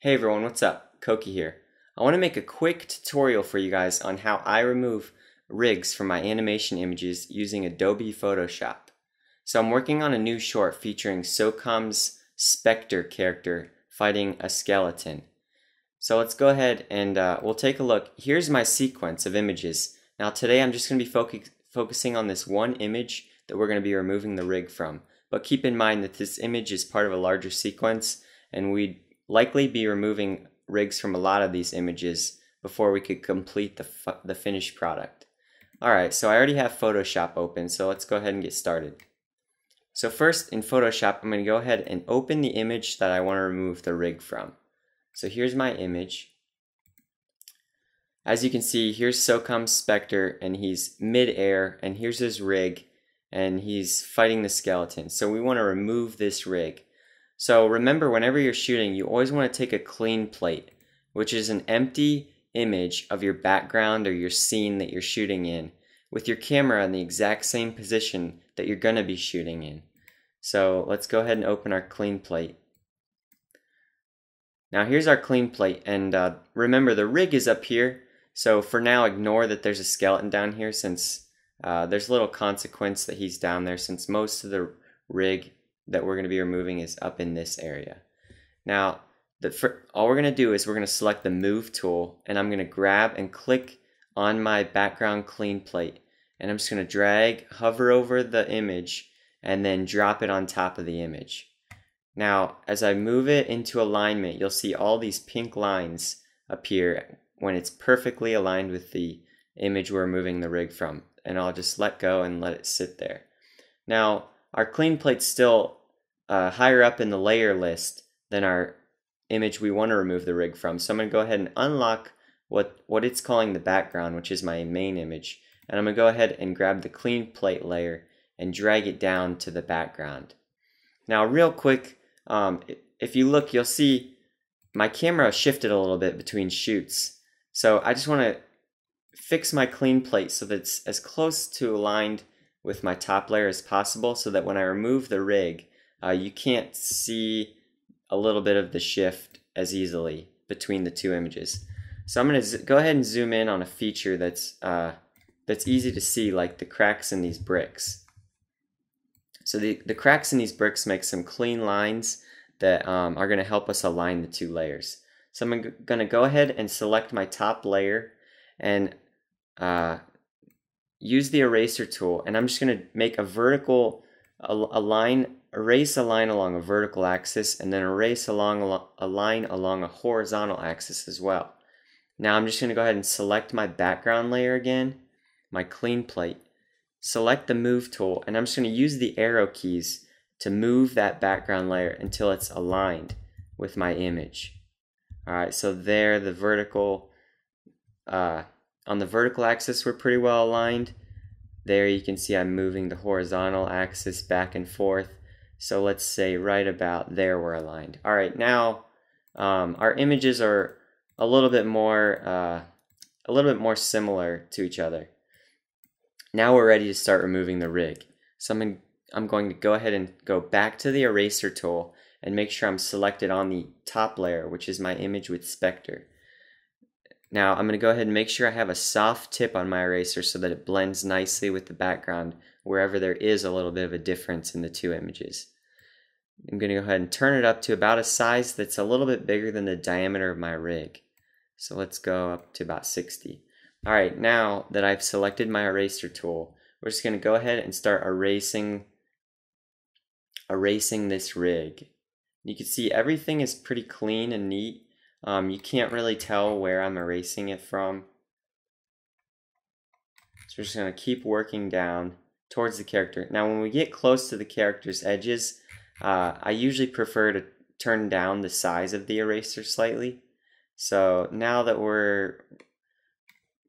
Hey everyone, what's up? Cokie here. I want to make a quick tutorial for you guys on how I remove rigs from my animation images using Adobe Photoshop. So I'm working on a new short featuring SOCOM's Spectre character fighting a skeleton. So let's go ahead and uh, we'll take a look. Here's my sequence of images. Now today I'm just going to be fo focusing on this one image that we're going to be removing the rig from. But keep in mind that this image is part of a larger sequence and we likely be removing rigs from a lot of these images before we could complete the, the finished product. Alright, so I already have Photoshop open, so let's go ahead and get started. So first in Photoshop, I'm going to go ahead and open the image that I want to remove the rig from. So here's my image. As you can see, here's SOCOM Spectre, and he's mid-air, and here's his rig, and he's fighting the skeleton. So we want to remove this rig. So remember, whenever you're shooting, you always want to take a clean plate, which is an empty image of your background or your scene that you're shooting in, with your camera in the exact same position that you're going to be shooting in. So let's go ahead and open our clean plate. Now here's our clean plate, and uh, remember the rig is up here, so for now ignore that there's a skeleton down here since uh, there's little consequence that he's down there since most of the rig that we're going to be removing is up in this area. Now, the, for, all we're going to do is we're going to select the Move tool, and I'm going to grab and click on my background clean plate. And I'm just going to drag, hover over the image, and then drop it on top of the image. Now, as I move it into alignment, you'll see all these pink lines appear when it's perfectly aligned with the image we're moving the rig from. And I'll just let go and let it sit there. Now, our clean plate's still uh, higher up in the layer list than our image we want to remove the rig from. So I'm going to go ahead and unlock what, what it's calling the background, which is my main image. And I'm going to go ahead and grab the clean plate layer and drag it down to the background. Now real quick, um, if you look, you'll see my camera shifted a little bit between shoots. So I just want to fix my clean plate so that it's as close to aligned with my top layer as possible so that when I remove the rig, uh, you can't see a little bit of the shift as easily between the two images. So I'm going to go ahead and zoom in on a feature that's uh, that's easy to see, like the cracks in these bricks. So the, the cracks in these bricks make some clean lines that um, are going to help us align the two layers. So I'm going to go ahead and select my top layer and uh, use the eraser tool and I'm just going to make a vertical a, a line erase a line along a vertical axis and then erase along a line along a horizontal axis as well. Now I'm just going to go ahead and select my background layer again, my clean plate, select the move tool, and I'm just going to use the arrow keys to move that background layer until it's aligned with my image. Alright, so there the vertical, uh, on the vertical axis we're pretty well aligned. There you can see I'm moving the horizontal axis back and forth so let's say right about there we're aligned. All right, now um, our images are a little bit more uh, a little bit more similar to each other. Now we're ready to start removing the rig. So I'm, in, I'm going to go ahead and go back to the eraser tool and make sure I'm selected on the top layer, which is my image with Spectre. Now I'm going to go ahead and make sure I have a soft tip on my eraser so that it blends nicely with the background wherever there is a little bit of a difference in the two images. I'm going to go ahead and turn it up to about a size that's a little bit bigger than the diameter of my rig. So let's go up to about 60. Alright, now that I've selected my eraser tool, we're just going to go ahead and start erasing erasing this rig. You can see everything is pretty clean and neat um, you can't really tell where I'm erasing it from. So we're just going to keep working down towards the character. Now when we get close to the character's edges, uh, I usually prefer to turn down the size of the eraser slightly. So now that we're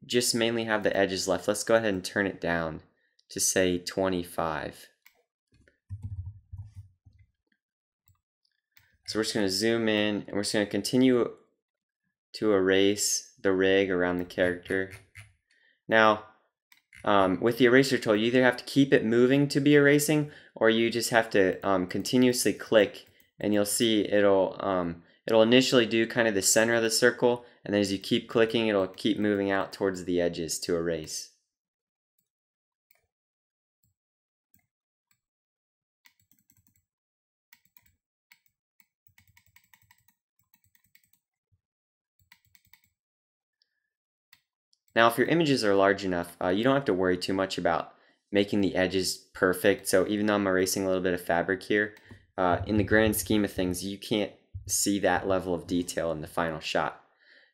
just mainly have the edges left, let's go ahead and turn it down to say 25. So we're just going to zoom in and we're just going to continue to erase the rig around the character. Now, um, with the eraser tool, you either have to keep it moving to be erasing or you just have to um, continuously click and you'll see it'll um, it'll initially do kind of the center of the circle, and then as you keep clicking, it'll keep moving out towards the edges to erase. Now, if your images are large enough, uh, you don't have to worry too much about making the edges perfect. So even though I'm erasing a little bit of fabric here, uh, in the grand scheme of things, you can't see that level of detail in the final shot.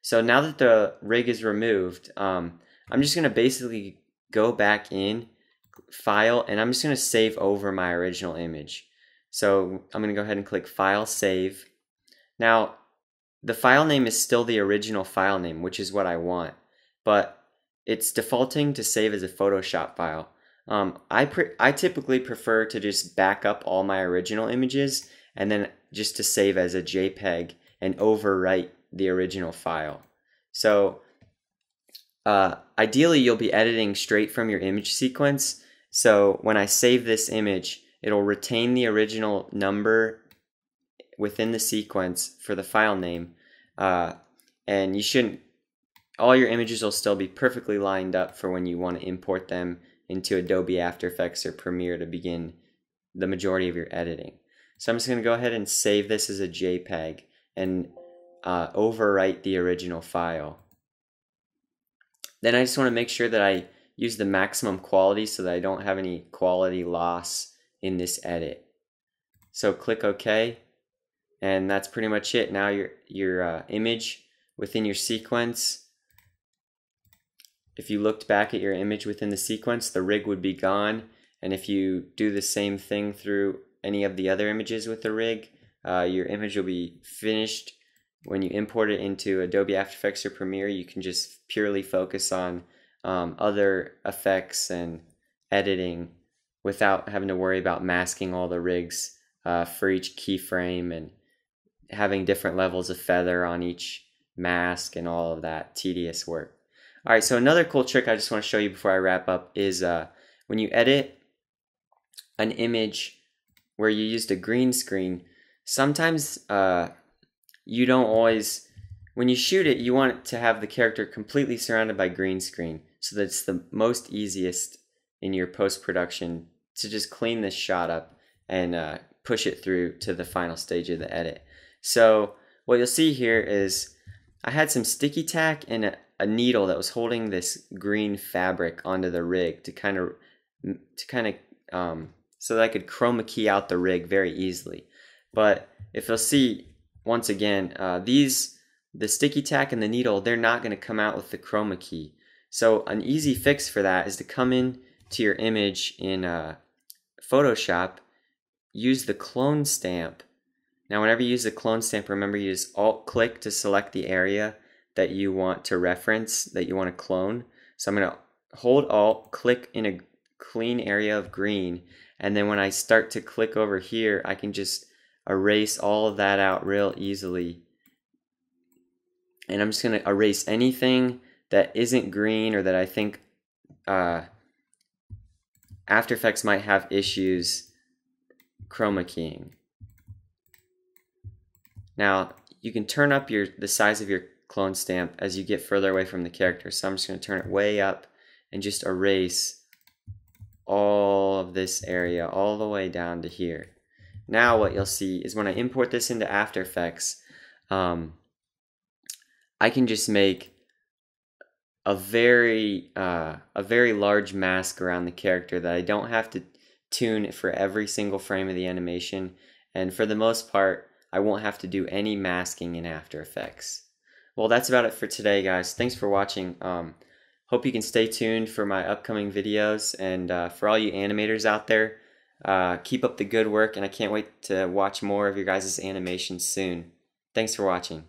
So now that the rig is removed, um, I'm just going to basically go back in, file, and I'm just going to save over my original image. So I'm going to go ahead and click File, Save. Now, the file name is still the original file name, which is what I want but it's defaulting to save as a Photoshop file. Um, I, I typically prefer to just back up all my original images and then just to save as a JPEG and overwrite the original file. So uh, ideally you'll be editing straight from your image sequence. So when I save this image, it'll retain the original number within the sequence for the file name. Uh, and you shouldn't all your images will still be perfectly lined up for when you want to import them into Adobe After Effects or Premiere to begin the majority of your editing. So I'm just going to go ahead and save this as a JPEG and uh, overwrite the original file. Then I just want to make sure that I use the maximum quality so that I don't have any quality loss in this edit. So click OK and that's pretty much it. Now your, your uh, image within your sequence if you looked back at your image within the sequence, the rig would be gone. And if you do the same thing through any of the other images with the rig, uh, your image will be finished. When you import it into Adobe After Effects or Premiere, you can just purely focus on um, other effects and editing without having to worry about masking all the rigs uh, for each keyframe and having different levels of feather on each mask and all of that tedious work. All right, so another cool trick I just want to show you before I wrap up is uh, when you edit an image where you used a green screen, sometimes uh, you don't always, when you shoot it, you want to have the character completely surrounded by green screen so that it's the most easiest in your post-production to just clean this shot up and uh, push it through to the final stage of the edit. So what you'll see here is I had some sticky tack and a needle that was holding this green fabric onto the rig to kind of to kind of um, so that I could chroma key out the rig very easily. But if you'll see once again, uh, these the sticky tack and the needle they're not going to come out with the chroma key. So an easy fix for that is to come in to your image in uh, Photoshop, use the clone stamp. Now whenever you use the clone stamp, remember you just alt click to select the area that you want to reference, that you want to clone. So I'm going to hold Alt, click in a clean area of green, and then when I start to click over here, I can just erase all of that out real easily. And I'm just going to erase anything that isn't green or that I think uh, After Effects might have issues chroma keying. Now, you can turn up your the size of your clone stamp as you get further away from the character. So I'm just going to turn it way up and just erase all of this area all the way down to here. Now what you'll see is when I import this into After Effects, um, I can just make a very uh, a very large mask around the character that I don't have to tune for every single frame of the animation and for the most part I won't have to do any masking in After Effects. Well, that's about it for today, guys. Thanks for watching. Um, hope you can stay tuned for my upcoming videos. And uh, for all you animators out there, uh, keep up the good work. And I can't wait to watch more of your guys' animations soon. Thanks for watching.